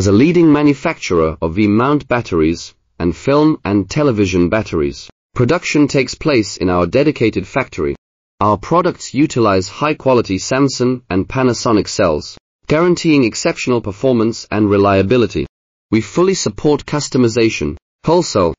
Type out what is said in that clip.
As a leading manufacturer of V-mount batteries and film and television batteries, production takes place in our dedicated factory. Our products utilize high-quality Samsung and Panasonic cells, guaranteeing exceptional performance and reliability. We fully support customization, wholesale,